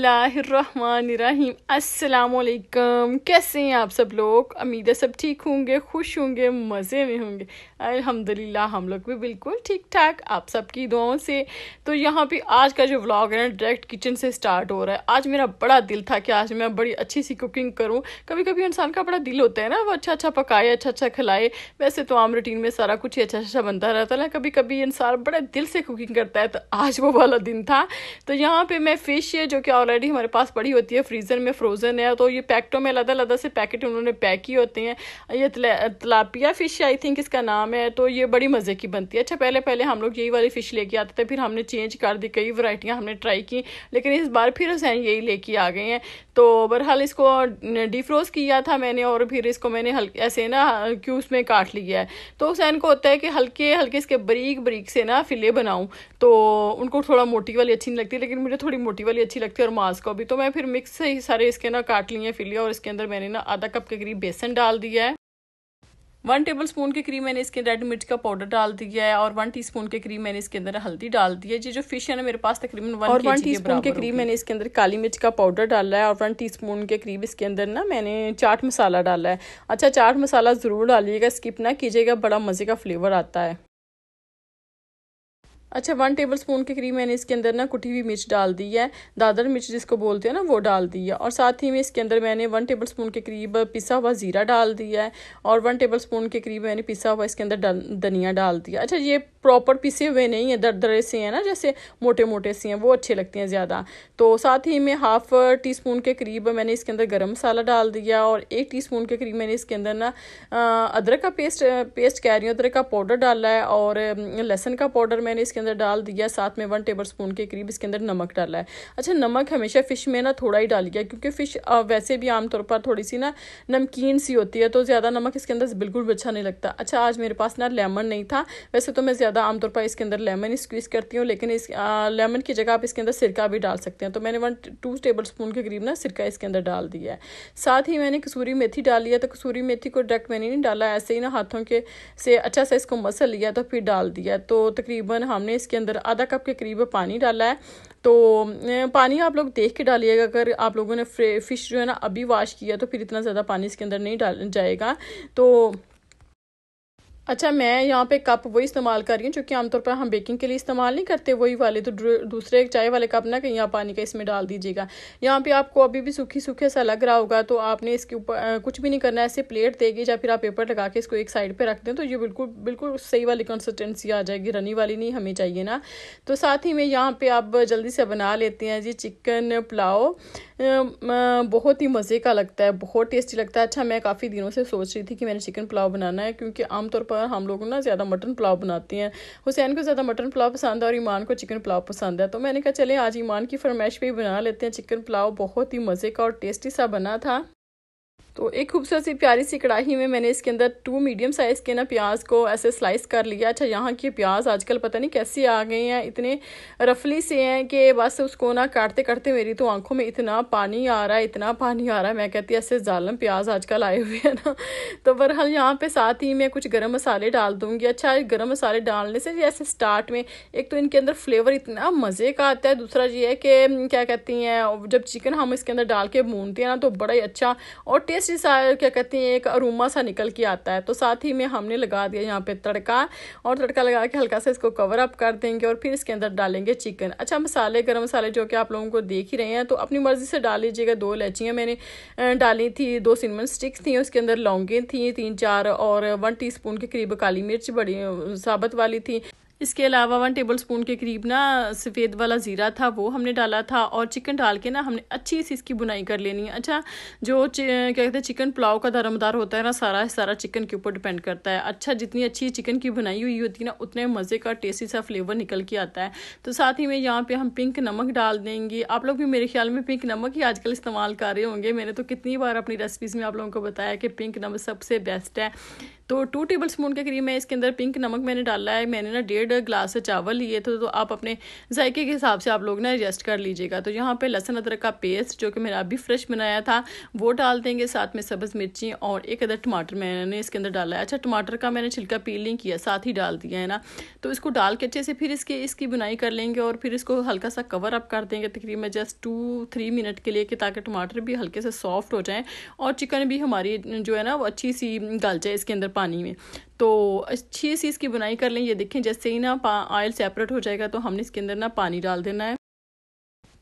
बिस्मिल्लाहिर्रहमानिर्रहीम। अस्सलाम कैसे हैं आप सब लोग? उम्मीद है सब ठीक होंगे, खुश होंगे, मज़े में होंगे। अल्हम्दुलिल्लाह, हम लोग भी बिल्कुल ठीक ठाक आप सबकी दुआओं से। तो यहाँ पे आज का जो व्लॉग है ना, डायरेक्ट किचन से स्टार्ट हो रहा है। आज मेरा बड़ा दिल था कि आज मैं बड़ी अच्छी सी कुकिंग करूँ। कभी कभी इंसान का बड़ा दिल होता है ना, वो अच्छा अच्छा पकाए अच्छा अच्छा खिलाए। वैसे तो आम रूटीन में सारा कुछ ही अच्छा अच्छा बनता रहता है ना। कभी कभी इंसान बड़े दिल से कुकिंग करता है तो आज वो वाला दिन था। तो यहाँ पर मैं फ़िश जो कि ऑलरेडी हमारे पास पड़ी होती है फ्रीज़र में फ्रोज़न है तो ये पैकेटों में अलग अलग से पैकेट उन्होंने पैक ही होते हैं। ये तलापिया फ़िश आई थिंक इसका नाम है तो ये बड़ी मज़े की बनती है। अच्छा पहले पहले हम लोग यही वाली फ़िश लेके आते थे, फिर हमने चेंज कर दी, कई वराइटियाँ हमने ट्राई की, लेकिन इस बार फिर हुसैन यही लेके आ गए हैं। तो बहरहाल इसको डिफ्रोज़ किया था मैंने, और फिर इसको मैंने हल्के ऐसे ना क्यूस में काट लिया है। तो हुसैन को होता है कि हल्के हल्के इसके बरीक बरीक से ना फिले बनाऊँ। तो उनको थोड़ा मोटी वाली अच्छी नहीं लगती, लेकिन मुझे थोड़ी मोटी वाली अच्छी लगती है, और मांस को। भी तो मैं फिर मिक्स से ही सारे इसके ना काट लिए फिर लिया और इसके अंदर मैंने ना आधा कप के करीब बेसन डाल दिया है। वन टेबल स्पून के करीब मैंने इसके रेड मिर्च का पाउडर डाल दिया है और वन टीस्पून के करीब मैंने इसके अंदर हल्दी डाल दी है। ये जो फ़िश है ना मेरे पास तकरीबन वन और वन टीस्पून के करीब मैंने इसके अंदर काली मिर्च का पाउडर डाला है और वन टीस्पून के करीब इसके अंदर ना मैंने चाट मसाला डाला है। अच्छा चाट मसाला ज़रूर डालिएगा स्किप ना कीजिएगा बड़ा मज़े का फ्लेवर आता है। अच्छा वन टेबल स्पून के करीब मैंने इसके अंदर ना कुटी हुई मिर्च डाल दी है। दादर मिर्च जिसको बोलते हैं ना, वो डाल दी है। और साथ ही में इसके अंदर मैंने वन टेबल स्पून के करीब पिसा हुआ ज़ीरा डाल दिया है। और वन टेबल स्पून के करीब मैंने पिसा हुआ इसके अंदर धनिया डाल दिया। अच्छा ये प्रॉपर पिसे हुए नहीं है, दरदरे से हैं ना, जैसे मोटे मोटे से हैं, वो अच्छे लगते हैं ज़्यादा। तो साथ ही में हाफ़ टी स्पून के करीब मैंने इसके अंदर गर्म मसाला डाल दिया और एक टी स्पून के करीब मैंने इसके अंदर ना अदरक का पेस्ट पेस्ट कह रही हूँ, अदरक का पाउडर डाला है और लहसन का पाउडर मैंने इसके अंदर डाल दिया, साथ में वन टेबल स्पून के करीब इसके अंदर नमक डाला है। अच्छा नमक हमेशा फ़िश में ना थोड़ा ही डाल गया क्योंकि फ़िश वैसे भी आमतौर पर थोड़ी सी ना नमकीन सी होती है तो ज़्यादा नमक इसके अंदर बिल्कुल अच्छा नहीं लगता। अच्छा आज मेरे पास ना लेमन नहीं था, वैसे तो मैं ज़्यादा आमतौर पर इसके अंदर लेमन स्क्वीज़ करती हूँ, लेकिन इस लेमन की जगह आप इसके अंदर सिरका भी डाल सकते हैं। तो मैंने वन टू टेबल स्पून के करीब ना सिरका इसके अंदर डाल दिया है। साथ ही मैंने कसूरी मेथी डाली है तो कसूरी मेथी को डायरेक्ट मैंने नहीं डाला, ऐसे ही ना हाथों के से अच्छा सा इसको मसल लिया तो फिर डाल दिया। तो तकरीबन हमने इसके अंदर आधा कप के करीब पानी डाला है। तो पानी आप लोग देख के डालिएगा, अगर आप लोगों ने फ़िश जो है ना अभी वाश किया तो फिर इतना ज़्यादा पानी इसके अंदर नहीं डाल, जाएगा। तो अच्छा मैं यहाँ पे कप वही इस्तेमाल कर रही हूँ क्योंकि आमतौर पर हम बेकिंग के लिए इस्तेमाल नहीं करते, वही वाले तो दूसरे चाय वाले कप ना कहीं आप पानी का इसमें डाल दीजिएगा। यहाँ पे आपको अभी भी सूखी, सूखे सा लग रहा होगा तो आपने इसके ऊपर कुछ भी नहीं करना, ऐसे प्लेट देगी या फिर आप पेपर लगा के इसको एक साइड पर रख दें तो ये बिल्कुल बिल्कुल सही वाली कंसिस्टेंसी आ जाएगी रनी वाली नहीं हमें चाहिए ना। तो साथ ही में यहाँ पर आप जल्दी से बना लेते हैं जी चिकन पुलाव। बहुत ही मज़े का लगता है, बहुत टेस्टी लगता है। अच्छा मैं काफ़ी दिनों से सोच रही थी कि मैंने चिकन पुलाव बनाना है, क्योंकि आमतौर पर हम लोग ना ज़्यादा मटन पुलाव बनाते हैं। हुसैन को ज़्यादा मटन पुलाव पसंद है और ईमान को चिकन पुलाव पसंद है। तो मैंने कहा, चले आज ईमान की फरमाइश पर ही बना लेते हैं चिकन पुलाव। बहुत ही मज़े का और टेस्टी सा बना था। तो एक खूबसूरत सी प्यारी सी कढ़ाई में मैंने इसके अंदर टू मीडियम साइज़ के ना प्याज को ऐसे स्लाइस कर लिया। अच्छा यहाँ के प्याज आजकल पता नहीं कैसे आ गए हैं, इतने रफली से हैं कि बस उसको ना काटते काटते मेरी तो आँखों में इतना पानी आ रहा है, इतना पानी आ रहा है। मैं कहती ऐसे जालम प्याज आजकल आए हुए हैं ना। तो बहरहाल यहाँ पे साथ ही मैं कुछ गर्म मसाले डाल दूँगी। अच्छा गर्म मसाले डालने से ऐसे स्टार्ट में एक तो इनके अंदर फ्लेवर इतना मज़े का आता है। दूसरा ये है कि, क्या कहती हैं, जब चिकन हम इसके अंदर डाल के भूनते हैं ना तो बड़ा ही अच्छा और टेस्ट टेस्टी सा क्या कहते हैं, एक अरूमा सा निकल के आता है। तो साथ ही में हमने लगा दिया यहाँ पे तड़का और तड़का लगा के हल्का सा इसको कवर अप कर देंगे और फिर इसके अंदर डालेंगे चिकन अच्छा मसाले, गर्म मसाले जो कि आप लोगों को देख ही रहे हैं तो अपनी मर्ज़ी से डाल लीजिएगा। दो इलायचियाँ मैंने डाली थी, दो सिनमन स्टिक्स थी, उसके अंदर लौंगे थी, तीन, चार और वन टी के करीब काली मिर्च बड़ी साबत वाली थी। इसके अलावा वन टेबल स्पून के करीब ना सफ़ेद वाला ज़ीरा था, वो हमने डाला था और चिकन डाल के ना हमने अच्छी सी इसकी बुनाई कर लेनी है। अच्छा जो क्या कहते हैं चिकन पुलाव का दरमदार होता है ना, सारा सारा चिकन के ऊपर डिपेंड करता है। अच्छा जितनी अच्छी चिकन की बुनाई हुई होती है ना, उतने मज़े का टेस्टी सा फ्लेवर निकल के आता है। तो साथ ही में यहाँ पर हम पिंक नमक डाल देंगे। आप लोग भी मेरे ख्याल में पिंक नमक ही आजकल इस्तेमाल कर रहे होंगे। मैंने तो कितनी बार अपनी रेसिपीज़ में आप लोगों को बताया कि पिंक नमक सबसे बेस्ट है। तो टू टेबल स्पून के करीब मैं इसके अंदर पिंक नमक मैंने डाला है, मैंने ना डेढ़ ग्लास चावल लिए थे तो आप अपने जायके के हिसाब से आप लोग ना एडजस्ट कर लीजिएगा। तो यहाँ पे लहसुन अदरक का पेस्ट जो कि मैंने अभी फ्रेश बनाया था, वो डाल देंगे साथ में सब्ज़ मिर्ची और एक अदर टमाटर मैंने इसके अंदर डाला है। अच्छा टमाटर का मैंने छिलका पील नहीं किया, साथ ही डाल दिया है ना। तो इसको डाल के अच्छे से फिर इसके, इसकी बुनाई कर लेंगे और फिर इसको हल्का सा कवर अप कर देंगे तकरीबन जस्ट टू थ्री मिनट के लिए, कि ताकि टमाटर भी हल्के से सॉफ्ट हो जाएँ और चिकन भी हमारी जो है ना, वो अच्छी सी गल जाए इसके अंदर पानी में। तो अच्छी सी इसकी बुनाई कर लें, ये देखें, जैसे ही ना ऑयल सेपरेट हो जाएगा तो हमने इसके अंदर ना पानी डाल देना है।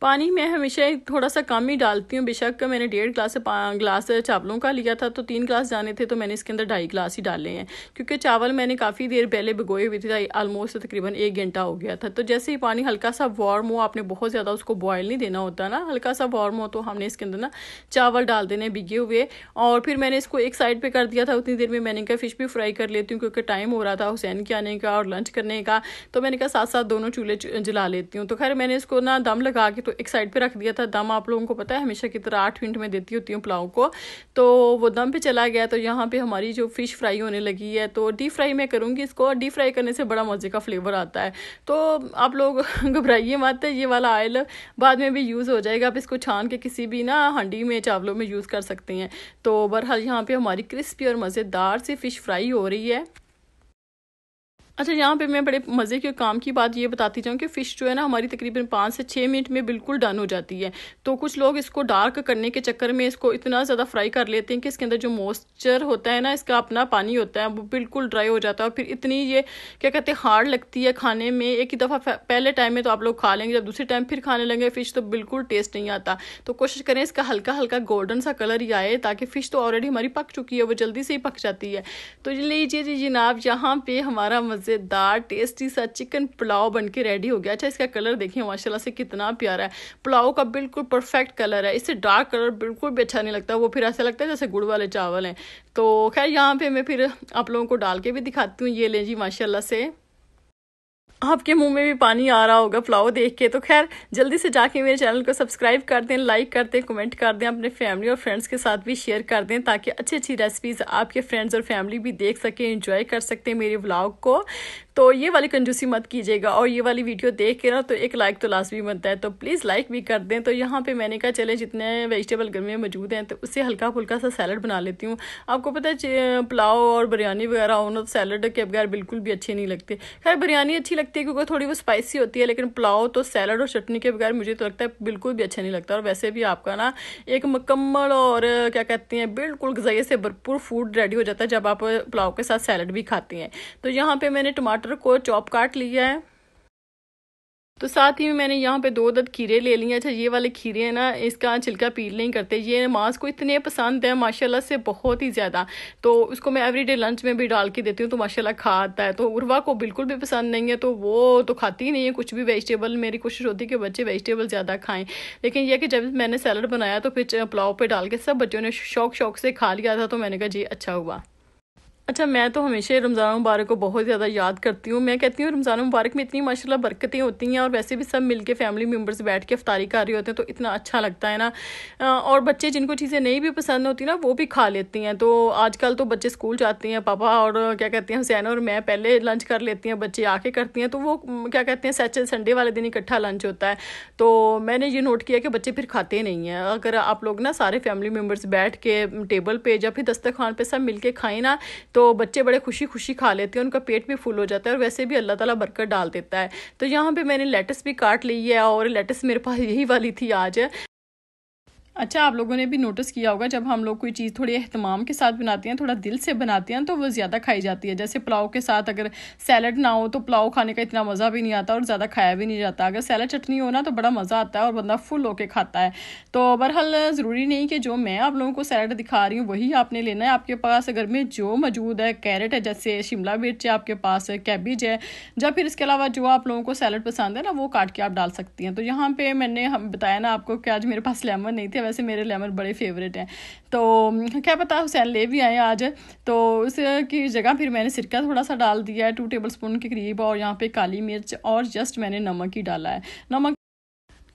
पानी मैं हमेशा थोड़ा सा कम ही डालती हूँ। बेशक मैंने डेढ़ ग्लास ग्लास चावलों का लिया था तो तीन ग्लास जाने थे तो मैंने इसके अंदर ढाई ग्लास ही डाले हैं। क्योंकि चावल मैंने काफ़ी देर पहले भिगोए हुए थे आलमोस्ट तकरीबन एक घंटा हो गया था। तो जैसे ही पानी हल्का सा वार्म हो, आपने बहुत ज़्यादा उसको बॉयल नहीं देना होता ना हल्का सा वार्म हो तो हमने इसके अंदर ना चावल डाल देने भिगे हुए। और फिर मैंने इसको एक साइड पर कर दिया था, उतनी देर में मैंने कहा, फ़िश भी फ्राई कर लेती हूँ, क्योंकि टाइम हो रहा था हुसैन के आने का और लंच करने का। तो मैंने कहा साथ साथ दोनों चूल्हे जला लेती हूँ। तो खैर मैंने इसको ना दम लगा के तो एक साइड पर रख दिया दिया था दम, आप लोगों को पता है, हमेशा की तरह आठ मिनट में देती होती हूँ पुलाव को। तो वो दम पे चला गया तो यहाँ पे हमारी जो फ़िश फ्राई होने लगी है तो डीप फ्राई मैं करूँगी इसको, और डीप फ्राई करने से बड़ा मज़े का फ्लेवर आता है। तो आप लोग घबराइए मत, ये वाला ऑयल बाद में भी यूज़ हो जाएगा, आप इसको छान के किसी भी ना हंडी में, चावलों में यूज़ कर सकते हैं। तो बहरहाल यहाँ पर हमारी क्रिस्पी और मज़ेदार सी फ़िश फ्राई हो रही है। अच्छा यहाँ पे मैं बड़े मज़े के काम की बात ये बताती जाऊँ कि फ़िश जो है ना, हमारी तकरीबन पाँच से छः मिनट में बिल्कुल डन हो जाती है। तो कुछ लोग इसको डार्क करने के चक्कर में इसको इतना ज़्यादा फ्राई कर लेते हैं कि इसके अंदर जो मॉइस्चर होता है ना, इसका अपना पानी होता है, वो बिल्कुल ड्राई हो जाता है। और फिर इतनी ये, क्या कहते हैं, हार्ड लगती है खाने में। एक ही दफ़ा पहले टाइम में तो आप लोग खा लेंगे, जब दूसरे टाइम फिर खाने लगे, फ़िश तो बिल्कुल टेस्ट नहीं आता। तो कोशिश करें इसका हल्का हल्का गोल्डन सा कलर ही आए, ताकि फ़िश तो ऑलरेडी हमारी पक चुकी है, वो जल्दी से ही पक जाती है। तो लीजिए जी जनाब, यहाँ पे हमारा मज़ेदार टेस्टी सा चिकन पुलाव बन के रेडी हो गया। अच्छा इसका कलर देखिए, माशाल्लाह से कितना प्यारा है। पुलाव का बिल्कुल परफेक्ट कलर है। इससे डार्क कलर बिल्कुल भी अच्छा नहीं लगता। वो फिर ऐसा लगता है जैसे गुड़ वाले चावल हैं। तो खैर, यहाँ पर मैं फिर आप लोगों को डाल के भी दिखाती हूँ। ये लें जी माशाला से। आपके मुँह में भी पानी आ रहा होगा पुलाव देख के। तो खैर, जल्दी से जाके मेरे चैनल को सब्सक्राइब कर दें लाइक कर दें कमेंट कर दें, अपने फैमिली और फ्रेंड्स के साथ भी शेयर कर दें, ताकि अच्छी अच्छी रेसिपीज़ आपके फ्रेंड्स और फैमिली भी देख सकें एंजॉय कर सकते हैं मेरे ब्लॉग को। तो ये वाली कंजूसी मत कीजिएगा और ये वाली वीडियो देख के ना तो एक लाइक तो लाजमी बनता है तो प्लीज़ लाइक भी कर दें। तो यहाँ पे मैंने कहा, चले, जितने वेजिटेबल घर में मौजूद हैं तो उससे हल्का फुल्का सा सैलड बना लेती हूँ। आपको पता है पुलाव और बिरयानी वगैरह हो ना तो सैलड के बगैर बिल्कुल भी अच्छे नहीं लगते। खैर, बिरयानी अच्छी लगती है क्योंकि थोड़ी वो स्पाइसी होती है, लेकिन पुलाव तो सैलड और चटनी के बगैर मुझे तो लगता है बिल्कुल भी अच्छा नहीं लगता। और वैसे भी आपका ना एक मुकम्मल और, क्या कहते हैं, बिल्कुल गजाइए से भरपूर फ़ूड रेडी हो जाता है जब आप पुलाव के साथ सैलड भी खाती हैं। तो यहाँ पर मैंने टमाटर को चॉप काट लिया है। तो साथ ही मैंने यहाँ पे दो दद खीरे ले लिए। अच्छा ये वाले खीरे हैं ना, इसका छिलका पील नहीं करते। ये मांस को इतने पसंद है, माशाल्लाह से बहुत ही ज़्यादा। तो उसको मैं एवरीडे लंच में भी डाल के देती हूँ तो माशाल्लाह खा आता है। तो उर्वा को बिल्कुल भी पसंद नहीं है तो वो तो खाती ही नहीं है। कुछ भी वेजिटेबल मेरी कोशिश होती है कि बच्चे वेजिटेबल ज़्यादा खाएँ। लेकिन यह कि जब मैंने सैलड बनाया तो फिर पुलाव पर डाल के सब बच्चों ने शौक शौक से खा लिया था तो मैंने कहा, जी अच्छा हुआ। अच्छा मैं तो हमेशा रमज़ान मुबारक को बहुत ज़्यादा याद करती हूँ। मैं कहती हूँ, रमज़ान मुबारक में इतनी माशाल्लाह बरकतें होती हैं और वैसे भी सब मिलके फैमिली मेंबर्स बैठ के अफ्तारी कर रहे होते हैं तो इतना अच्छा लगता है ना। और बच्चे जिनको चीज़ें नहीं भी पसंद होती ना, वो भी खा लेती हैं। तो आजकल तो बच्चे स्कूल जाते हैं, पापा और क्या कहते हैं, हुसैन और मैं पहले लंच कर लेती हैं, बच्चे आके करती हैं तो वो क्या कहते हैं सैचर संडे वाले दिन इकट्ठा लंच होता है। तो मैंने ये नोट किया कि बच्चे फिर खाते नहीं हैं। अगर आप लोग ना सारे फैमिली मेंबर्स बैठ के टेबल पर या फिर दस्तरखान पर सब मिल के खाएँ ना तो बच्चे बड़े खुशी खुशी खा लेते हैं, उनका पेट भी फुल हो जाता है और वैसे भी अल्लाह ताला बरकत डाल देता है। तो यहाँ पे मैंने लेटस भी काट ली है और लेटस मेरे पास यही वाली थी आज। अच्छा आप लोगों ने भी नोटिस किया होगा, जब हम लोग कोई चीज़ थोड़ी अहतमाम के साथ बनाते हैं, थोड़ा दिल से बनाते हैं तो वो ज़्यादा खाई जाती है। जैसे पुलाव के साथ अगर सैलड ना हो तो पुलाव खाने का इतना मज़ा भी नहीं आता और ज़्यादा खाया भी नहीं जाता। अगर सैलड चटनी हो ना तो बड़ा मज़ा आता है और बंदा फुल होके खाता है। तो बहरहाल, ज़रूरी नहीं कि जो मैं आप लोगों को सैलड दिखा रही हूँ, वही आपने लेना है। आपके पास अगर में जो मौजूद है कैरेट है, जैसे शिमला मिर्च है, आपके पास कैबिज है, या फिर इसके अलावा जो आप लोगों को सैलड पसंद है ना, वो काट के आप डाल सकती हैं। तो यहाँ पर मैंने हम बताया ना आपको कि आज मेरे पास लेमन नहीं थे वैसे मेरे लेमन बड़े फेवरेट हैं। तो क्या पता, हुसैन ले भी आए आज। तो उसकी जगह फिर मैंने सिरका थोड़ा सा डाल दिया है टू टेबल स्पून के करीब, और यहाँ पे काली मिर्च, और जस्ट मैंने नमक ही डाला है। नमक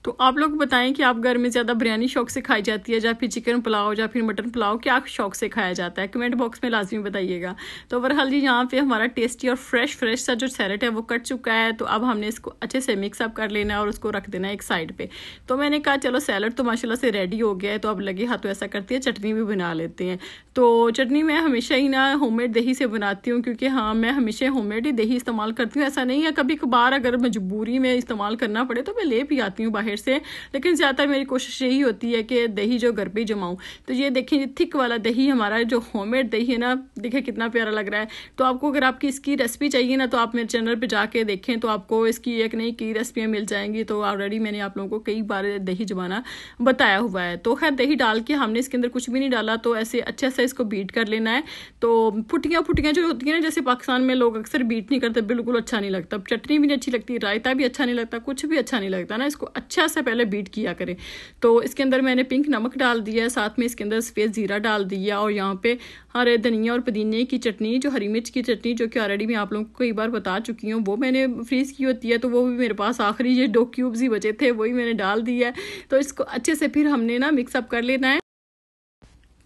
तो आप लोग बताएँ कि आप घर में ज़्यादा बिरयानी शौक से खाई जाती है, या फिर चिकन पुलाव, या फिर मटन पुलाव, क्या शौक से खाया जाता है? कमेंट बॉक्स में लाजमी बताइएगा। तो ओवरऑल जी, यहाँ पे हमारा टेस्टी और फ्रेश फ्रेश सा जो सैलड है, वो कट चुका है तो अब हमने इसको अच्छे से मिक्सअप कर लेना है और उसको रख देना है एक साइड पर तो मैंने कहा, चलो सैलड तो माशाला से रेडी हो गया है तो अब लगे हाथों ऐसा करती है, चटनी भी बना लेते हैं। तो चटनी मैं हमेशा ही ना होममेड दही से बनाती हूँ, क्योंकि हाँ मैं हमेशा होममेड ही दही इस्तेमाल करती हूँ। ऐसा नहीं है कभी कभार अगर मजबूरी में इस्तेमाल करना पड़े तो मैं ले भी आती हूँ बाहर। बाहर से। लेकिन ज़्यादातर मेरी कोशिश यही होती है कि दही जो घर पर ही जमाऊँ। तो ये देखें ये थिक वाला दही हमारा जो होममेड दही है ना, देखिए कितना प्यारा लग रहा है। तो आपको अगर आपकी इसकी रेसिपी चाहिए ना तो आप मेरे चैनल पर जाके देखें तो आपको इसकी एक नई कई रेसिपियाँ मिल जाएँगी। तो ऑलरेडी मैंने आप लोगों को कई बार दही जमाना बताया हुआ है। तो खैर, दही डाल के हमने इसके अंदर कुछ भी नहीं डाला तो ऐसे अच्छे से इसको बीट कर लेना है। तो फुटियाँ फुटियाँ जो होती हैं ना, जैसे पाकिस्तान में लोग अक्सर बीट नहीं करते, बिल्कुल अच्छा नहीं लगता। चटनी भी नहीं अच्छी लगती, रायता भी अच्छा नहीं लगता, कुछ भी अच्छा नहीं लगता ना, इसको अच्छा से पहले बीट किया करें। तो इसके अंदर मैंने पिंक नमक डाल दिया साथ में इसके अंदर सफ़ेद ज़ीरा डाल दिया और यहाँ पे हरे धनिया और पुदीने की चटनी, जो हरी मिर्च की चटनी, जो कि ऑलरेडी मैं आप लोगों को कई बार बता चुकी हूँ, वो मैंने फ्रीज़ की होती है तो वो भी मेरे पास आखिरी ये दो क्यूब्स ही बचे थे, वही मैंने डाल दिया है। तो इसको अच्छे से फिर हमने ना मिक्सअप कर लेना है।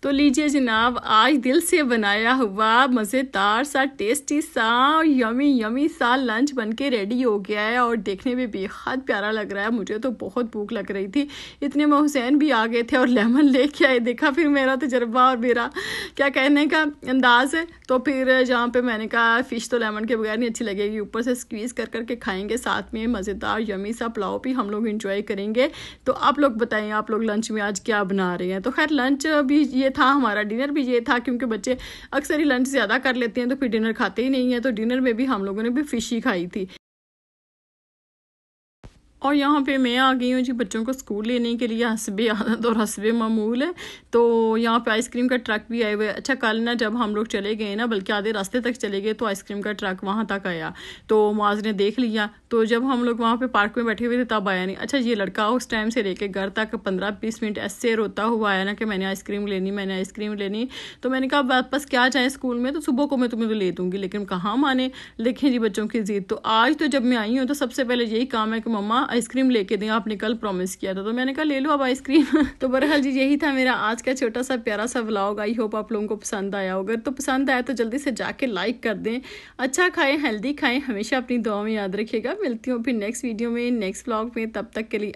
तो लीजिए जनाब, आज दिल से बनाया हुआ मज़ेदार सा टेस्टी सा और यमी यमी सा लंच बन के रेडी हो गया है और देखने में बेहद प्यारा लग रहा है। मुझे तो बहुत भूख लग रही थी। इतने में हुसैन भी आ गए थे और लेमन लेके आए। देखा फिर मेरा तजर्बा और मेरा क्या कहने का अंदाज़? है तो फिर जहाँ पे मैंने कहा फ़िश तो लेमन के बगैर नहीं अच्छी लगेगी। ऊपर से स्क्वीज़ कर, करके खाएँगे साथ में। मज़ेदार यमी सा पुलाव भी हम लोग इंजॉय करेंगे। तो आप लोग बताएँ, आप लोग लंच में आज क्या बना रहे हैं? तो खैर लंच भी ये ये था, हमारा डिनर भी ये था, क्योंकि बच्चे अक्सर ही लंच ज़्यादा कर लेते हैं तो फिर डिनर खाते ही नहीं है तो डिनर में भी हम लोगों ने भी फ़िश ही खाई थी। और यहाँ पे मैं आ गई हूँ जी बच्चों को स्कूल लेने के लिए हसबे आदत और हसबे मामूल है। तो यहाँ पे आइसक्रीम का ट्रक भी आए हुए अच्छा कल ना जब हम लोग चले गए ना, बल्कि आधे रास्ते तक चले गए तो आइसक्रीम का ट्रक वहाँ तक आया। तो माज ने देख लिया। तो जब हम लोग वहाँ पे पार्क में बैठे हुए थे, तब आया नहीं। अच्छा ये लड़का उस टाइम से लेके घर तक पंद्रह बीस मिनट ऐसे रोता हुआ आया ना कि मैंने आइसक्रीम लेनी, मैंने आइसक्रीम लेनी। तो मैंने कहा, वापस क्या जाए स्कूल में? तो सुबह को मैं तुम्हें तो ले दूँगी। लेकिन कहाँ माने? देखें जी बच्चों की जीत तो आज तो जब मैं आई हूँ तो सबसे पहले यही काम है कि मम्मा आइसक्रीम लेके दें, आपने कल प्रॉमिस किया था। तो मैंने कहा, ले लो अब आइसक्रीम। तो बरहाल जी, यही था मेरा आज का छोटा सा प्यारा सा ब्लॉग आई होप आप लोगों को पसंद आया होगा। तो पसंद आया तो जल्दी से जाके लाइक कर दें। अच्छा खाएँ हेल्दी खाएँ, हमेशा अपनी दुआ में याद रखिएगा। मिलती हूँ फिर नेक्स्ट वीडियो में नेक्स्ट ब्लॉग में। तब तक के लिए